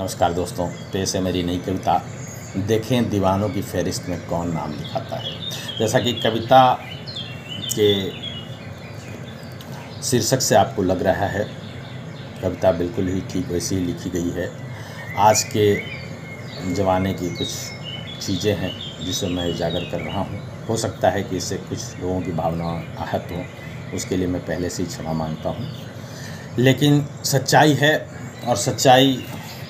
नमस्कार दोस्तों पेश है मेरी नई कविता, देखें दीवानों की फहरिस्त में कौन नाम लिखाता है। जैसा कि कविता के शीर्षक से आपको लग रहा है, कविता बिल्कुल ही ठीक वैसी ही लिखी गई है। आज के ज़माने की कुछ चीज़ें हैं जिसे मैं उजागर कर रहा हूँ। हो सकता है कि इससे कुछ लोगों की भावना आहत हो, उसके लिए मैं पहले से ही क्षमा माँगता हूँ। लेकिन सच्चाई है और सच्चाई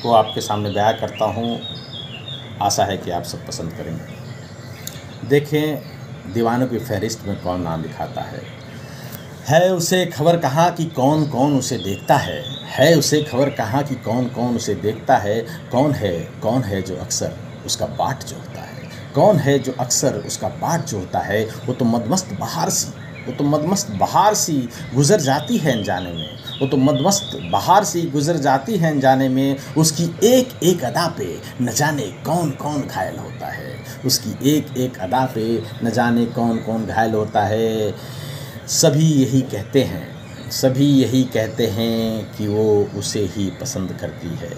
को आपके सामने बयां करता हूँ। आशा है कि आप सब पसंद करेंगे। देखें, दीवानों की फहरिस्त में कौन नाम लिखाता है। है उसे खबर कहाँ कि कौन कौन उसे देखता है? है उसे खबर कहाँ कि कौन कौन उसे देखता है? कौन है कौन है जो अक्सर उसका बाट जो होता है? कौन है जो अक्सर उसका बाट जो होता है? वो तो मदमस्त बहार सी वो तो मदमस्त बहार सी गुजर जाती है अनजाने में। वो तो मदमस्त बहार सी गुजर जाती है अनजाने में। उसकी एक एक अदा पे न जाने कौन कौन घायल होता है। उसकी एक एक अदा पे न जाने कौन कौन घायल होता है। सभी यही कहते हैं, सभी यही कहते हैं कि वो उसे ही पसंद करती है।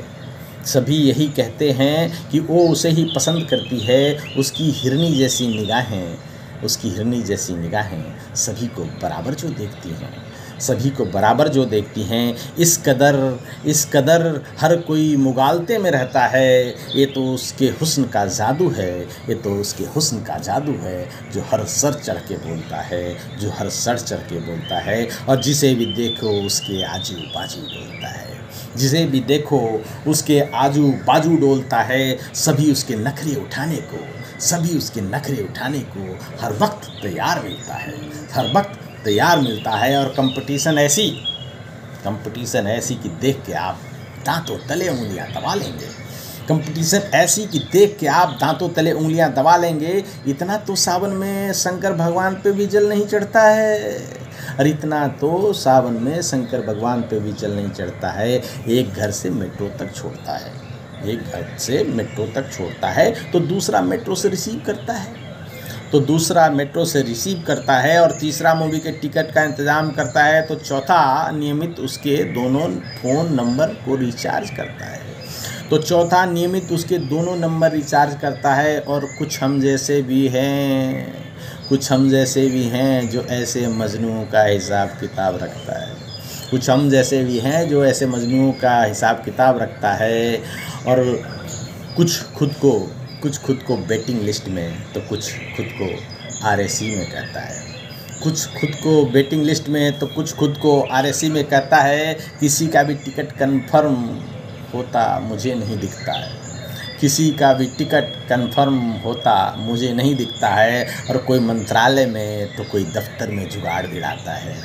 सभी यही कहते हैं कि वो उसे ही पसंद करती है। उसकी हिरनी जैसी निगाहें उसकी हिरनी जैसी निगाहें सभी को बराबर जो देखती हैं, सभी को बराबर जो देखती हैं, इस कदर इस कदर हर कोई मुगालते में रहता है। ये तो उसके हुस्न का जादू है, ये तो उसके हुस्न का जादू है, जो हर सर चढ़ के बोलता है, जो हर सर चढ़ के बोलता है और जिसे भी देखो उसके आजू बाजू बोलता है। जिसे भी देखो उसके आजू बाजू डोलता है, सभी उसके नखरे उठाने को सभी उसके नखरे उठाने को हर वक्त तैयार मिलता है। हर वक्त तैयार मिलता है और कंपटीशन ऐसी कंपटीशन ऐसी कि देख के आप दांतों तले उंगलियाँ दबा लेंगे। कंपटीशन ऐसी कि देख के आप दांतों तले उंगलियाँ दबा लेंगे। इतना तो सावन में शंकर भगवान पे भी जल नहीं चढ़ता है। और इतना तो सावन में शंकर भगवान पे भी जल नहीं चढ़ता है। एक घर से मेट्रो तक छोड़ता है। एक घर से मेट्रो तक छोड़ता है तो दूसरा मेट्रो से रिसीव करता है। तो दूसरा मेट्रो से रिसीव करता है और तीसरा मूवी के टिकट का इंतज़ाम करता है तो चौथा नियमित उसके दोनों फ़ोन नंबर को रिचार्ज करता है। तो चौथा नियमित उसके दोनों नंबर रिचार्ज करता है और कुछ हम जैसे भी हैं, कुछ हम जैसे भी हैं जो ऐसे मजनू का हिसाब किताब रखता है। कुछ हम जैसे भी हैं जो ऐसे मजनू का हिसाब किताब रखता है और कुछ खुद को, कुछ खुद को बेटिंग लिस्ट में तो कुछ खुद को आर में कहता है। कुछ खुद को बेटिंग लिस्ट में तो कुछ खुद को आर में कहता है। किसी का भी टिकट कन्फर्म होता मुझे नहीं दिखता है। किसी का भी टिकट कन्फर्म होता मुझे नहीं दिखता है। और कोई मंत्रालय में तो कोई दफ्तर में जुगाड़ गिराता है।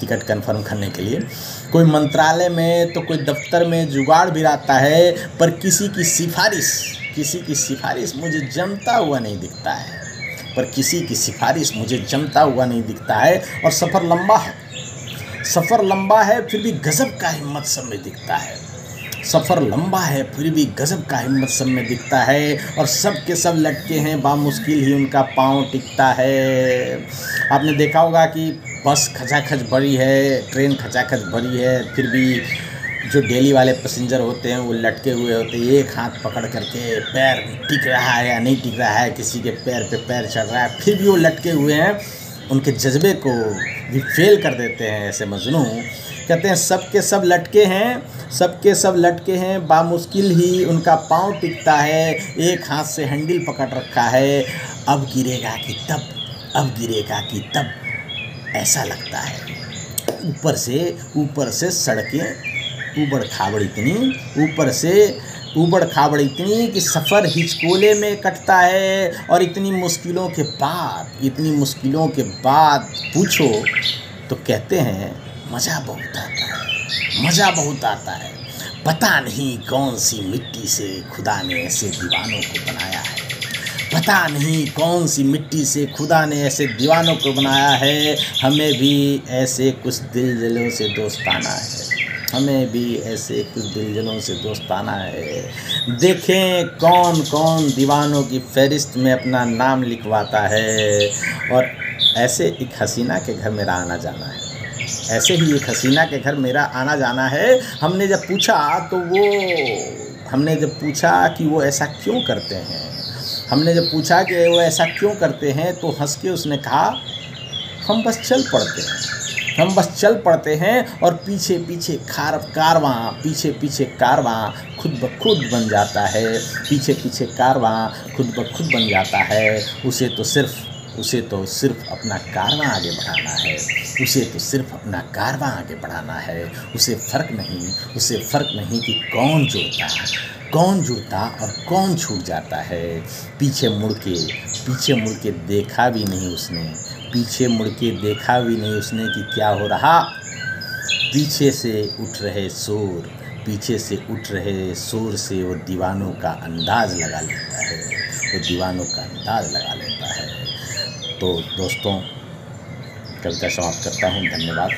टिकट कंफर्म करने के लिए। कोई मंत्रालय में तो कोई दफ्तर में जुगाड़ भी रहता है, पर किसी की सिफारिश, किसी की सिफारिश मुझे जमता हुआ नहीं दिखता है। पर किसी की सिफारिश मुझे जमता हुआ नहीं दिखता है, और सफ़र लंबा है। सफ़र लंबा है, फिर भी गज़ब का हिम्मत सब में दिखता है। सफ़र लंबा है, फिर भी गज़ब का हिम्मत सब में दिखता है, और सब के सब लटके हैं, बामुश्किल ही उनका पाँव टिकता है। आपने देखा होगा कि बस खचाखच भरी है, ट्रेन खचाखच भरी है, फिर भी जो डेली वाले पैसेंजर होते हैं, वो लटके हुए होते हैं, एक हाथ पकड़ करके पैर टिक रहा है या नहीं टिक रहा है, किसी के पैर पे पैर चढ़ रहा है, फिर भी वो लटके हुए हैं, उनके जज्बे को भी फेल कर देते हैं ऐसे मजनू। कहते हैं सब के सब लटके हैं सब के सब लटके हैं, बामुश्किल ही उनका पाँव टिकता है, एक हाथ से हैंडल पकड़ रखा है, अब गिरेगा कि तब, अब गिरेगा कि तब। ऐसा लगता है। ऊपर से ऊपर से सड़कें, ऊबड़ खाबड़ इतनी, ऊपर से ऊबड़ खाबड़ इतनी कि सफ़र हिचकोले में कटता है और इतनी मुश्किलों के बाद, इतनी मुश्किलों के बाद पूछो तो कहते हैं, मज़ा बहुत आता है, मज़ा बहुत आता है। पता नहीं कौन सी मिट्टी से खुदा ने ऐसे दीवानों को बनाया है। पता नहीं कौन सी मिट्टी से खुदा ने ऐसे दीवानों को बनाया है। हमें भी ऐसे कुछ दिल दिलों से दोस्ताना है। हमें भी ऐसे कुछ दिलजनों से दोस्ताना है। देखें कौन कौन दीवानों की फहरिस्त में अपना नाम लिखवाता है और ऐसे एक हसीना के घर मेरा आना जाना है। ऐसे ही एक हसीना के घर मेरा आना जाना है। हमने जब पूछा तो वो, हमने जब पूछा कि वो ऐसा क्यों करते हैं? हमने जब पूछा कि वो ऐसा क्यों करते हैं तो हंस के उसने कहा, हम बस चल पड़ते हैं। हम बस चल पड़ते हैं और पीछे पीछे खार कारवां पीछे पीछे कारवां खुद ब खुद बन जाता है। पीछे पीछे कारवां खुद ब खुद बन जाता है। उसे तो सिर्फ़, उसे तो सिर्फ़ अपना कारवां आगे बढ़ाना है। उसे तो सिर्फ़ अपना कारवां आगे बढ़ाना है। उसे फ़र्क नहीं, उसे फ़र्क नहीं कि कौन जुड़ता है। कौन जुड़ता और कौन छूट जाता है? पीछे मुड़ के, पीछे मुड़ के देखा भी नहीं उसने। पीछे मुड़ के देखा भी नहीं उसने कि क्या हो रहा। पीछे से उठ रहे शोर, पीछे से उठ रहे शोर से वो दीवानों का अंदाज़ लगा लेता है। वो दीवानों का अंदाज़ लगा लेता है। तो दोस्तों, कविता समाप्त करता हूँ। धन्यवाद।